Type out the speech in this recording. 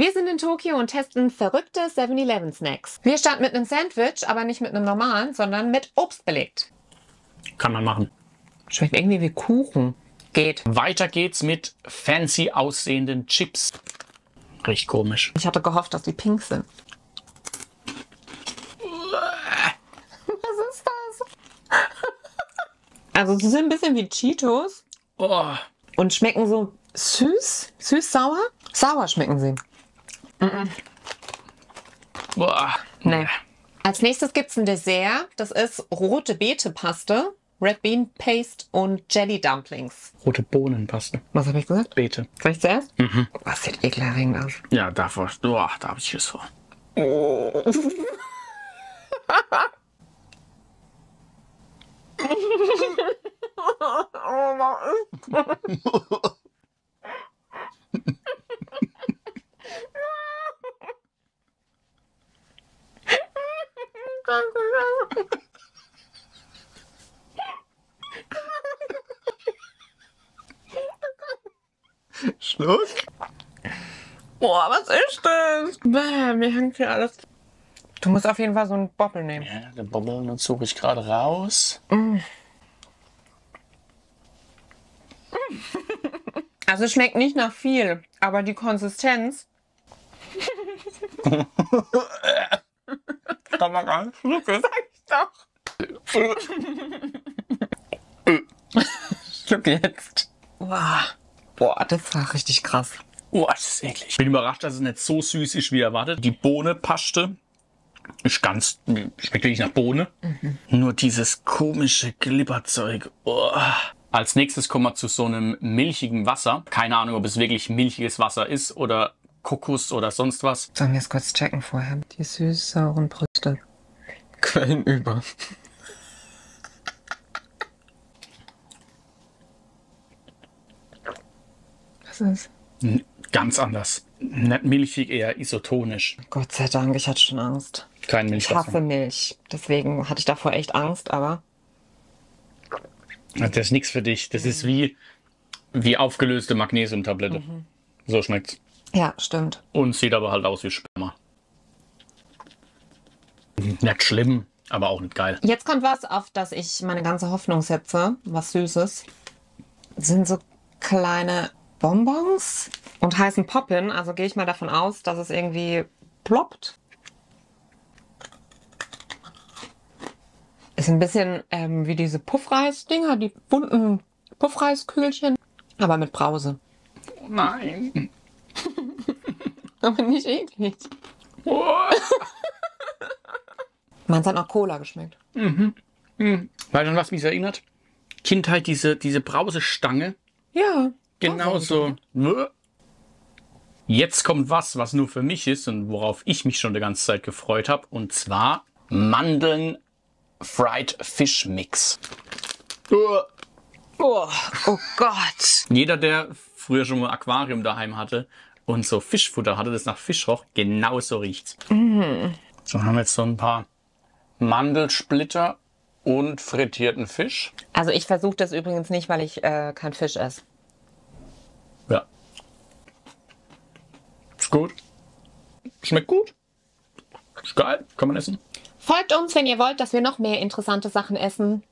Wir sind in Tokio und testen verrückte 7-Eleven-Snacks. Wir starten mit einem Sandwich, aber nicht mit einem normalen, sondern mit Obst belegt. Kann man machen. Schmeckt irgendwie wie Kuchen. Geht. Weiter geht's mit fancy aussehenden Chips. Riecht komisch. Ich hatte gehofft, dass die pink sind. Was ist das? Also sie sind ein bisschen wie Cheetos Oh, und schmecken so süß, süß-sauer. Sauer schmecken sie. Boah. Nee. Als nächstes gibt's ein Dessert. Das ist rote Beete-Paste, Red Bean Paste und Jelly Dumplings. Rote Bohnenpaste. Was habe ich gesagt? Beete. Soll ich zuerst? Mhm. Was sieht ekelerregend aus. Ja, davor. Boah, da habe ich Schiss vor. Schluck? Boah, was ist das? Bäh, mir hängt hier alles. Du musst auf jeden Fall so einen Bobbel nehmen. Ja, den Bobbeln den suche ich gerade raus. Also es schmeckt nicht nach viel, aber die Konsistenz. Kann man gar nicht schlucken. Sag ich doch. Schluck jetzt. Boah. Boah, das war richtig krass. Oh, das ist eklig. Ich bin überrascht, dass es nicht so süß ist wie erwartet. Die Bohne-Paste ist ganz, schmeckt wirklich nach Bohne. Nur dieses komische Glibberzeug. Oh. Als nächstes kommen wir zu so einem milchigen Wasser. Keine Ahnung, ob es wirklich milchiges Wasser ist oder Kokos oder sonst was. Sollen wir es kurz checken vorher? Die süß-sauren Brüste. Quellen über. Was ist? N- Ganz anders. Nicht milchig, eher isotonisch. Gott sei Dank, ich hatte schon Angst. Kein Ich Milchwasser. hasse Milch. Deswegen hatte ich davor echt Angst, aber Das ist nichts für dich. Das ist wie, wie aufgelöste Magnesiumtablette. So schmeckt's. ja, stimmt. Und sieht aber halt aus wie Sperma. Nicht schlimm, aber auch nicht geil. Jetzt kommt was, auf das ich meine ganze Hoffnung setze. Was Süßes. Sind so kleine Bonbons und heißen Poppin. Also gehe ich mal davon aus, dass es irgendwie ploppt. Ist ein bisschen ähm, wie diese Puffreis-Dinger, die bunten Puffreiskügelchen, aber mit Brause. Nein. Aber nicht eklig. Meins hat nach Cola geschmeckt. Weißt du, an was mich erinnert? Kindheit, diese, diese Brausestange. Ja. Genauso. Jetzt kommt was, was nur für mich ist und worauf ich mich schon die ganze Zeit gefreut habe. Und zwar Mandeln Fried Fish Mix. Oh, oh Gott. Jeder, der früher schon mal ein Aquarium daheim hatte und so Fischfutter hatte, das nach Fisch roch, genauso riecht's. So haben wir jetzt so ein paar Mandelsplitter und frittierten Fisch. Also ich versuche das übrigens nicht, weil ich äh, kein Fisch esse. Ja. Ist gut. Schmeckt gut. Ist geil. Kann man essen. Folgt uns, wenn ihr wollt, dass wir noch mehr interessante Sachen essen.